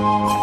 了。